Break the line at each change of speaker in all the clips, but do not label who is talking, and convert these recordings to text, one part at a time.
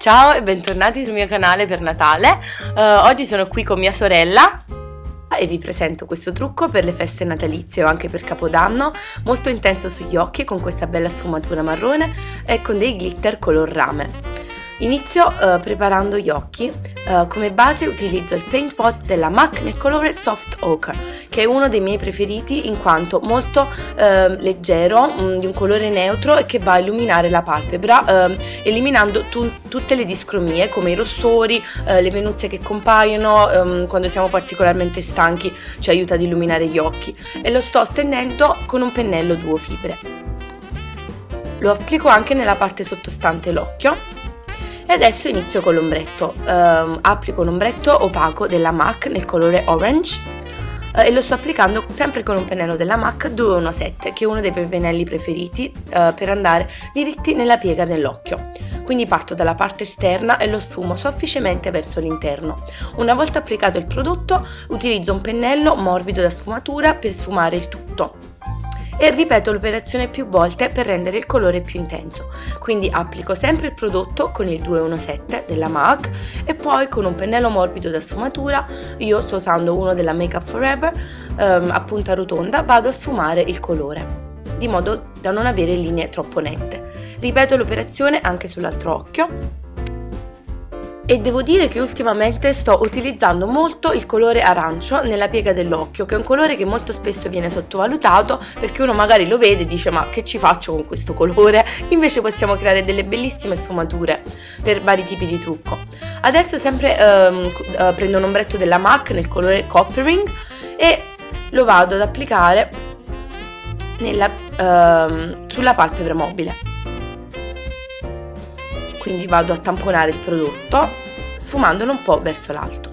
Ciao e bentornati sul mio canale per Natale. Uh, oggi sono qui con mia sorella e vi presento questo trucco per le feste natalizie o anche per Capodanno, molto intenso sugli occhi con questa bella sfumatura marrone e con dei glitter color rame. Inizio uh, preparando gli occhi, uh, come base utilizzo il paint pot della MAC nel colore Soft Ochre, che è uno dei miei preferiti in quanto molto uh, leggero, um, di un colore neutro e che va a illuminare la palpebra, ehm, eliminando tu tutte le discromie come i rossori, le venuzie che compaiono um, quando siamo particolarmente stanchi, ci aiuta ad illuminare gli occhi. E lo sto stendendo con un pennello duo fibre. Lo applico anche nella parte sottostante l'occhio e adesso inizio con l'ombretto. Um, applico un ombretto opaco della MAC nel colore orange uh, e lo sto applicando sempre con un pennello della MAC 217 che è uno dei miei pennelli preferiti uh, per andare diritti nella piega dell'occhio. Quindi parto dalla parte esterna e lo sfumo sofficemente verso l'interno. Una volta applicato il prodotto utilizzo un pennello morbido da sfumatura per sfumare il tutto e ripeto l'operazione più volte per rendere il colore più intenso. Quindi applico sempre il prodotto con il 217 della MAC e poi con un pennello morbido da sfumatura, io sto usando uno della Makeup Forever um, a punta rotonda, vado a sfumare il colore di modo da non avere linee troppo nette. Ripeto l'operazione anche sull'altro occhio e devo dire che ultimamente sto utilizzando molto il colore arancio nella piega dell'occhio che è un colore che molto spesso viene sottovalutato perché uno magari lo vede e dice ma che ci faccio con questo colore? Invece possiamo creare delle bellissime sfumature per vari tipi di trucco. Adesso sempre ehm, uh, prendo un ombretto della MAC nel colore Coppering e lo vado ad applicare nella, ehm, sulla palpebra mobile quindi vado a tamponare il prodotto sfumandolo un po' verso l'alto.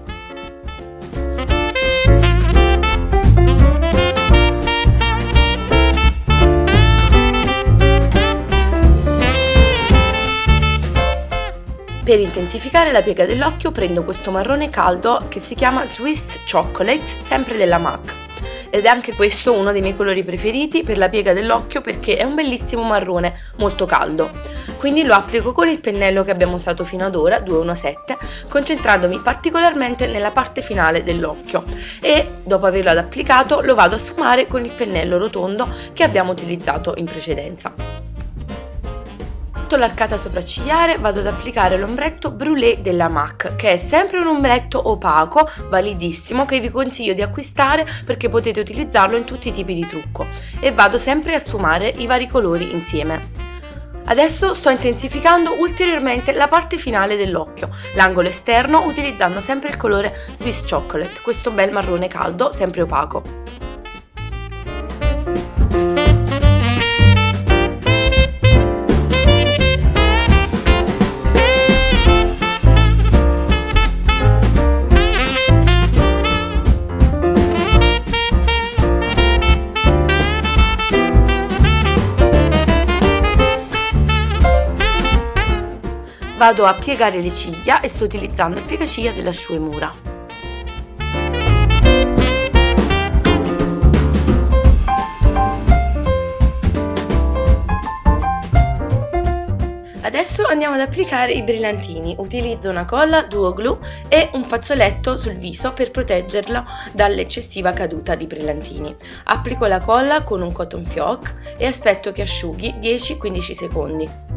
Per intensificare la piega dell'occhio prendo questo marrone caldo che si chiama Swiss Chocolate, sempre della MAC ed è anche questo uno dei miei colori preferiti per la piega dell'occhio perché è un bellissimo marrone molto caldo. Quindi lo applico con il pennello che abbiamo usato fino ad ora, 217, concentrandomi particolarmente nella parte finale dell'occhio e dopo averlo applicato lo vado a sfumare con il pennello rotondo che abbiamo utilizzato in precedenza sotto l'arcata sopraccigliare vado ad applicare l'ombretto Brûlé della MAC che è sempre un ombretto opaco, validissimo, che vi consiglio di acquistare perché potete utilizzarlo in tutti i tipi di trucco e vado sempre a sfumare i vari colori insieme. Adesso sto intensificando ulteriormente la parte finale dell'occhio, l'angolo esterno utilizzando sempre il colore Swiss Chocolate, questo bel marrone caldo, sempre opaco. Vado a piegare le ciglia e sto utilizzando il piegaciglia della Shuemura. Adesso andiamo ad applicare i brillantini. Utilizzo una colla Duo Glue e un fazzoletto sul viso per proteggerlo dall'eccessiva caduta di brillantini. Applico la colla con un cotton fioc e aspetto che asciughi 10-15 secondi.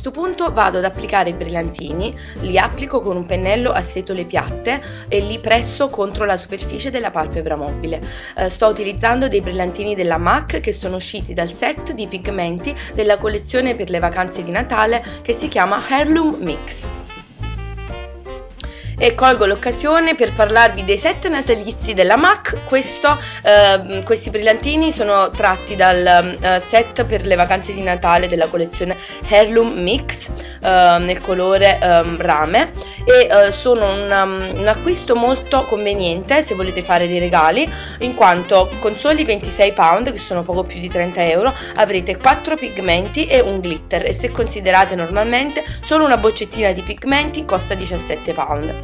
Questo punto vado ad applicare i brillantini, li applico con un pennello a setole piatte e li presso contro la superficie della palpebra mobile. Eh, sto utilizzando dei brillantini della MAC che sono usciti dal set di pigmenti della collezione per le vacanze di Natale che si chiama Heirloom Mix e colgo l'occasione per parlarvi dei set natalizi della MAC. Questo, eh, questi brillantini sono tratti dal eh, set per le vacanze di Natale della collezione Heirloom Mix eh, nel colore ehm, rame e eh, sono un, um, un, acquisto molto conveniente se volete fare dei regali in quanto con soli 26 pound che sono poco più di 30 euro avrete 4 pigmenti e un glitter. E se considerate normalmente solo una boccettina di pigmenti costa 17 pound.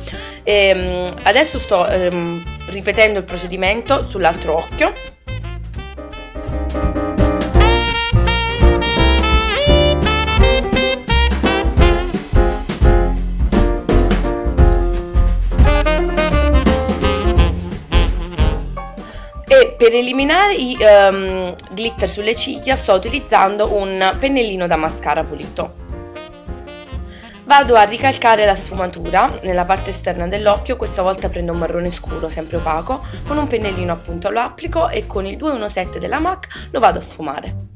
E, ehm, adesso sto ehm, ripetendo il procedimento sull'altro occhio per eliminare i um, glitter sulle ciglia sto utilizzando un pennellino da mascara pulito. Vado a ricalcare la sfumatura nella parte esterna dell'occhio, questa volta prendo un marrone scuro, sempre opaco, con un pennellino appunto lo applico e con il 217 della MAC lo vado a sfumare.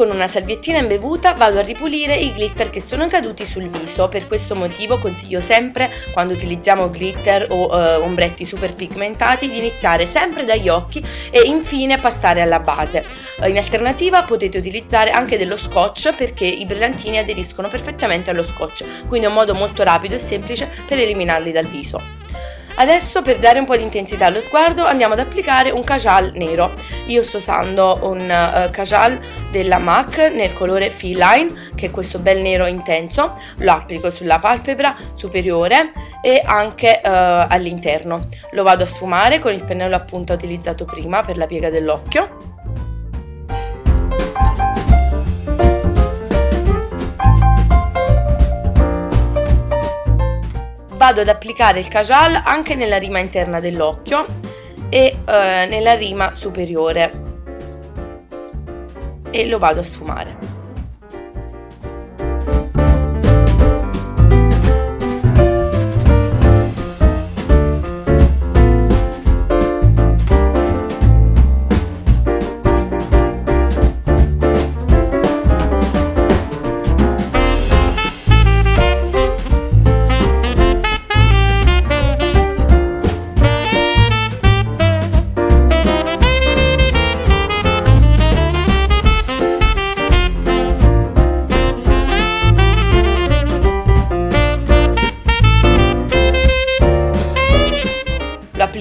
Con una salviettina imbevuta vado a ripulire i glitter che sono caduti sul viso, per questo motivo consiglio sempre quando utilizziamo glitter o eh, ombretti super pigmentati di iniziare sempre dagli occhi e infine passare alla base. In alternativa potete utilizzare anche dello scotch perché i brillantini aderiscono perfettamente allo scotch, quindi è un modo molto rapido e semplice per eliminarli dal viso. Adesso per dare un po' di intensità allo sguardo andiamo ad applicare un kajal nero. Io sto usando un uh, kajal della MAC nel colore Feline, che è questo bel nero intenso. Lo applico sulla palpebra superiore e anche uh, all'interno. Lo vado a sfumare con il pennello appunto utilizzato prima per la piega dell'occhio. Vado ad applicare il kajal anche nella rima interna dell'occhio e eh, nella rima superiore e lo vado a sfumare.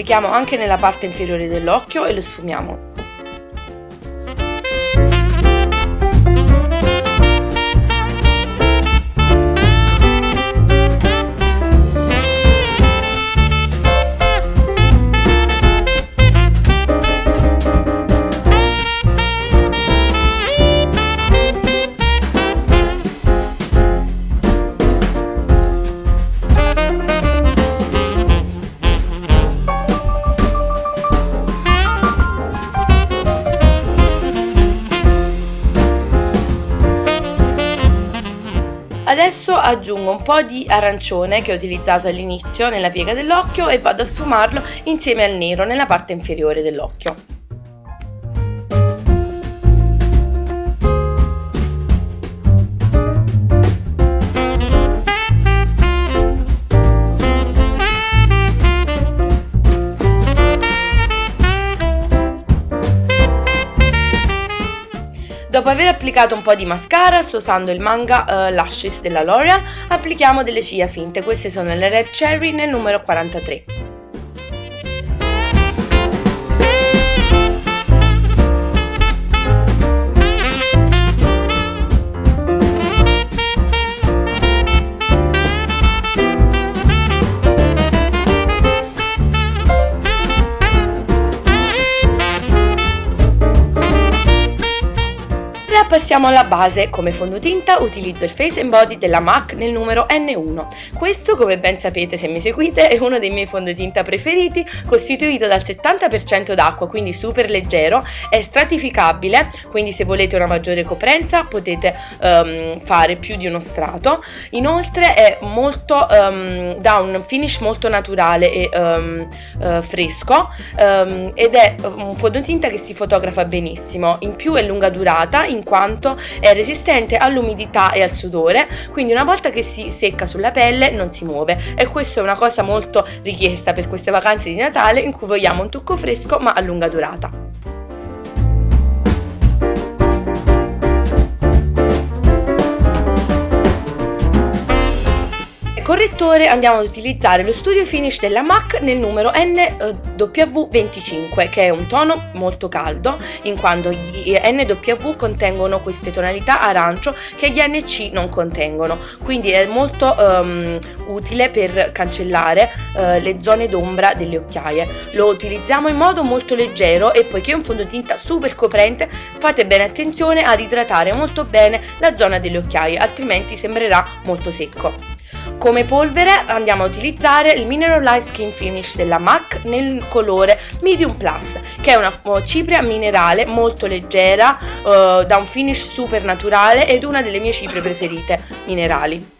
Applichiamo anche nella parte inferiore dell'occhio e lo sfumiamo Adesso aggiungo un po' di arancione che ho utilizzato all'inizio nella piega dell'occhio e vado a sfumarlo insieme al nero nella parte inferiore dell'occhio. Dopo aver applicato un po' di mascara, sto usando il Manga uh, Lashes della L'Oreal, applichiamo delle ciglia finte, queste sono le Red Cherry nel numero 43. Passiamo alla base, come fondotinta utilizzo il Face Body della MAC nel numero N1. Questo, come ben sapete se mi seguite, è uno dei miei fondotinta preferiti, costituito dal 70% d'acqua, quindi super leggero, è stratificabile, quindi se volete una maggiore coprenza potete um, fare più di uno strato. Inoltre è molto, um, da un finish molto naturale e um, uh, fresco ed è un fondotinta che si fotografa benissimo, in più è lunga durata in quanto quanto è resistente all'umidità e al sudore, quindi una volta che si secca sulla pelle non si muove e questa è una cosa molto richiesta per queste vacanze di Natale in cui vogliamo un tocco fresco ma a lunga durata. Correttore andiamo ad utilizzare lo Studio Finish della MAC nel numero NW25 che è un tono molto caldo in quanto gli NW contengono queste tonalità arancio che gli NC non contengono. Quindi è molto um, utile per cancellare uh, le zone d'ombra delle occhiaie. Lo utilizziamo in modo molto leggero e poiché è un fondotinta super coprente fate bene attenzione ad idratare molto bene la zona delle occhiaie altrimenti sembrerà molto secco come polvere andiamo a utilizzare il Mineralized Skin Finish della MAC nel colore Medium Plus, che è una cipria minerale molto leggera, uh, da un finish super naturale ed una delle mie ciprie preferite minerali.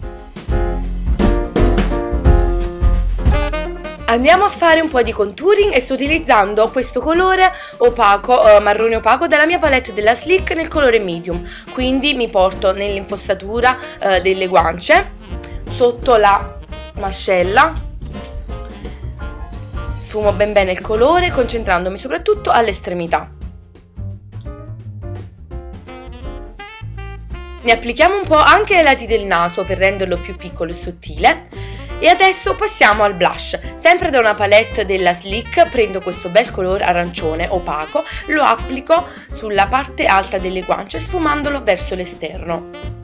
Andiamo a fare un po' di contouring e sto utilizzando questo colore opaco, uh, marrone opaco dalla mia palette della Slick nel colore medium, quindi mi porto nell'infostatura uh, delle guance sotto la mascella. Sfumo ben bene il colore concentrandomi soprattutto all'estremità. Ne applichiamo un po' anche ai lati del naso per renderlo più piccolo e sottile. E adesso passiamo al blush. Sempre da una palette della Slick prendo questo bel colore arancione opaco lo applico sulla parte alta delle guance sfumandolo verso l'esterno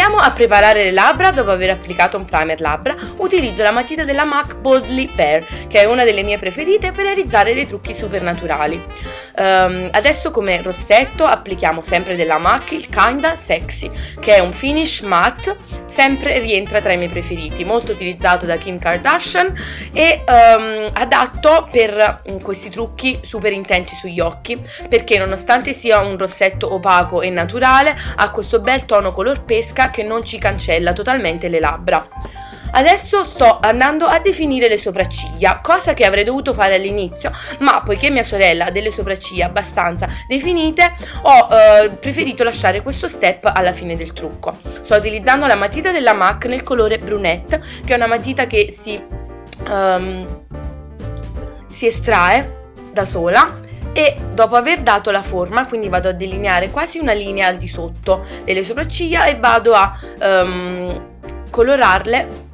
Andiamo a preparare le labbra dopo aver applicato un primer labbra. Utilizzo la matita della MAC Boldly Pear, che è una delle mie preferite per realizzare dei trucchi super naturali. Um, adesso come rossetto applichiamo sempre della MAC il Kinda Sexy, che è un finish matte, sempre rientra tra i miei preferiti, molto utilizzato da Kim Kardashian e um, adatto per um, questi trucchi super intensi sugli occhi, perché nonostante sia un rossetto opaco e naturale, ha questo bel tono color pesca che non ci cancella totalmente le labbra. Adesso sto andando a definire le sopracciglia, cosa che avrei dovuto fare all'inizio, ma poiché mia sorella ha delle sopracciglia abbastanza definite, ho eh, preferito lasciare questo step alla fine del trucco. Sto utilizzando la matita della MAC nel colore brunette, che è una matita che si, um, si estrae da sola e dopo aver dato la forma quindi vado a delineare quasi una linea al di sotto delle sopracciglia e vado a um, colorarle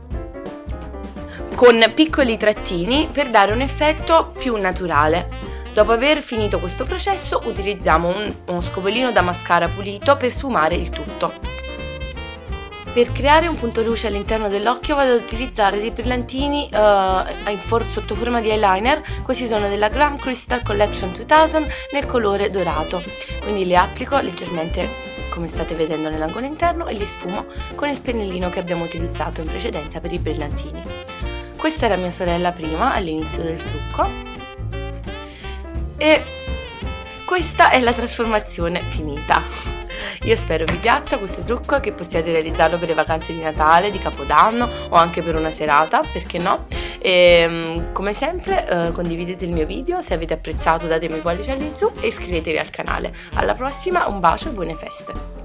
con piccoli trattini per dare un effetto più naturale. Dopo aver finito questo processo utilizziamo un, uno scovolino da mascara pulito per sfumare il tutto. Per creare un punto luce all'interno dell'occhio vado ad utilizzare dei brillantini uh, for sotto forma di eyeliner, questi sono della Glam Crystal Collection 2000 nel colore dorato, quindi li applico leggermente come state vedendo nell'angolo interno e li sfumo con il pennellino che abbiamo utilizzato in precedenza per i brillantini. Questa era mia sorella prima all'inizio del trucco e questa è la trasformazione finita. Io spero vi piaccia questo trucco che possiate realizzarlo per le vacanze di Natale, di Capodanno o anche per una serata, perché no? E, ehm, come sempre eh, condividete il mio video, se avete apprezzato datemi pollice in su e iscrivetevi al canale. Alla prossima, un bacio e buone feste!